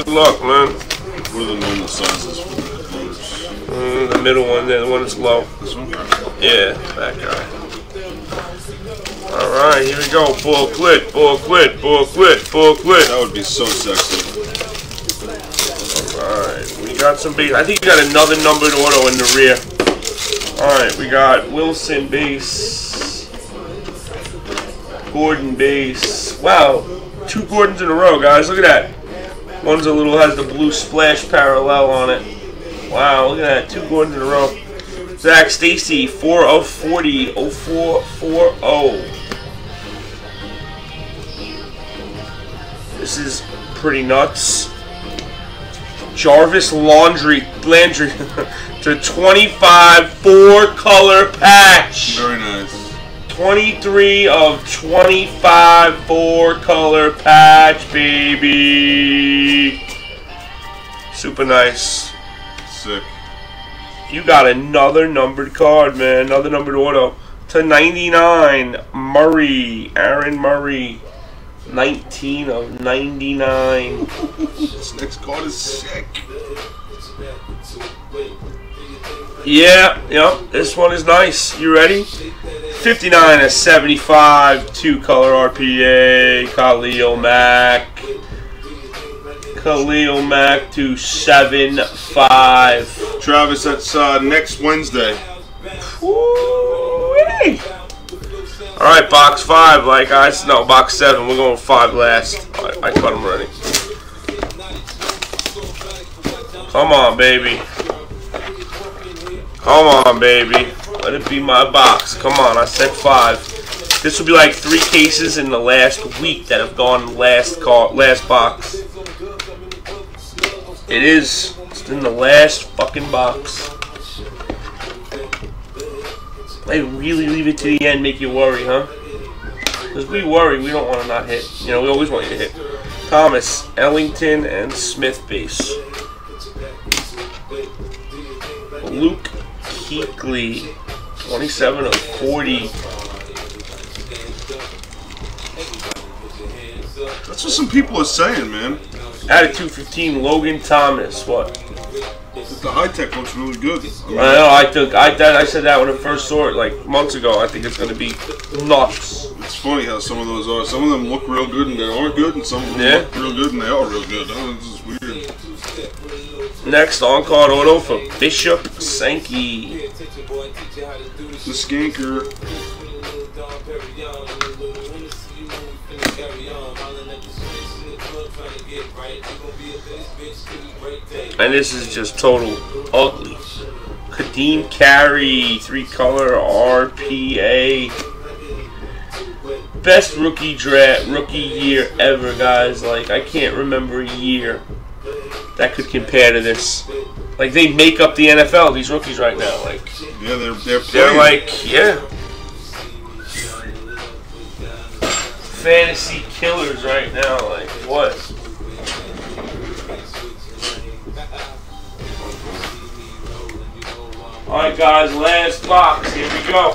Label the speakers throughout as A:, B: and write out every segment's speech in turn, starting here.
A: Good luck, man.
B: What are the normal sizes for the colors?
A: Mm, the middle one there, the one that's low.
B: This one?
A: Yeah, that guy. Alright, here we go. Booklet, booklet, booklet, booklet.
B: That would be so sexy.
A: Alright, we got some base. I think we got another numbered auto in the rear. Alright, we got Wilson base. Gordon base. Wow, two Gordons in a row, guys. Look at that. One's a little has the blue splash parallel on it. Wow, look at that. Two Gordons in a row. Zac Stacy, 4 of 40, 0440. This is pretty nuts. Jarvis Laundry Landry to 25 four color patch.
B: Very nice.
A: 23 of 25 four color patch, baby. Super nice.
B: Sick.
A: You got another numbered card, man. Another numbered auto. To 99, Murray. Aaron Murray. 19 of 99.
B: This next card is sick.
A: Yeah, yep. This one is nice. You ready? 59 of 75. Two color RPA. Khalil Mack. Khalil Mack to 7 5.
B: Travis, that's uh, next Wednesday.
A: Woo-wee. All right, box five. Like I said, no, box seven. We're going five last. I, I cut them ready. Come on, baby. Come on, baby. Let it be my box. Come on, I said five. This will be like three cases in the last week that have gone last car, last box. It is. It's in the last fucking box. They really leave it to the end, make you worry, huh? Because we worry, we don't want to not hit. You know, we always want you to hit. Thomas, Ellington, and Smith base. Luke Kuechly, 27 of 40.
B: That's what some people are saying, man.
A: Attitude 15, Logan Thomas. What?
B: The high tech looks really good. I mean,
A: I know. I took. I that, I said that when I first saw it, like months ago. I think it's gonna be nuts.
B: it's funny how some of those are. Some of them look real good and they aren't good, and some of them
A: Yeah.
B: look real good and they are real good. Oh, this is weird.
A: Next on card auto for Bishop Sankey.
B: The skanker.
A: And this is just total ugly. Kadeem Carey, three color RPA. Best rookie draft, rookie year ever, guys. Like, I can't remember a year that could compare to this. Like, they make up the NFL, these rookies right now. Like,
B: Yeah, they're they're
A: they're like, yeah. Fantasy killers right now. Like, what? Alright, guys, last box. Here we go.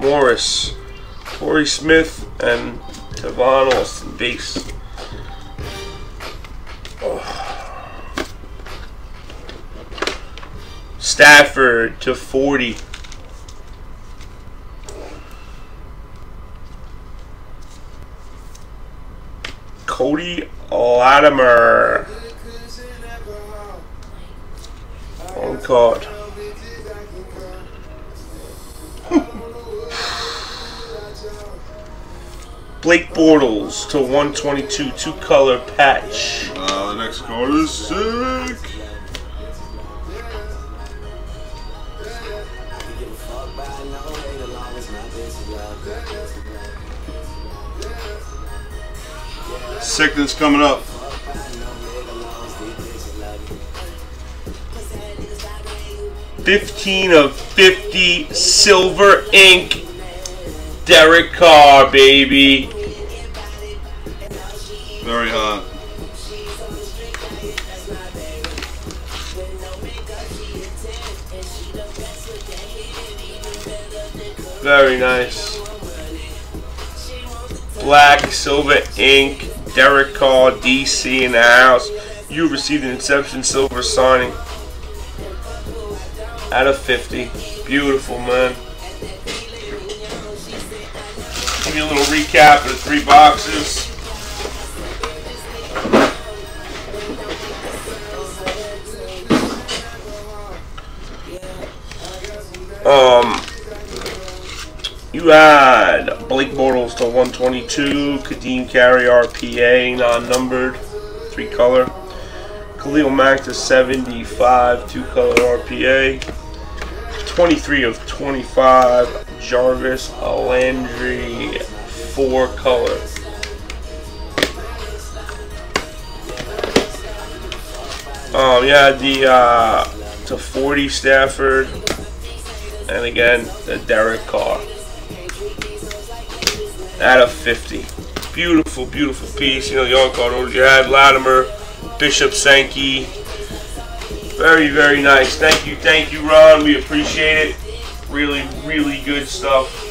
A: Morris, Corey Smith, and Tavon Austin base. Stafford to 40. Cody Latimer. On card. Blake Bortles to 122, two color patch.
B: Uh, the next card is sick. Sickness coming up.
A: Fifteen of fifty, silver ink. Derek Carr, baby.
B: Very hot.
A: Very nice. Black, silver ink, Derek Carr, DC in the house. You received an Inception Silver signing. Out of 50. Beautiful, man. Give you a little recap of the three boxes. Um, you had Blake Bortles to 122, Kadeem Carey RPA, non-numbered, three color. Khalil Mack to 75, two color RPA. 23 of 25, Jarvis Landry, four color. Um, yeah, the uh, to 40 Stafford, and again the Derek Carr. Out of 50. Beautiful, beautiful piece. You know, the on card orders you had Latimer, Bishop Sankey. Very, very nice. Thank you, thank you, Ron. We appreciate it. Really, really good stuff.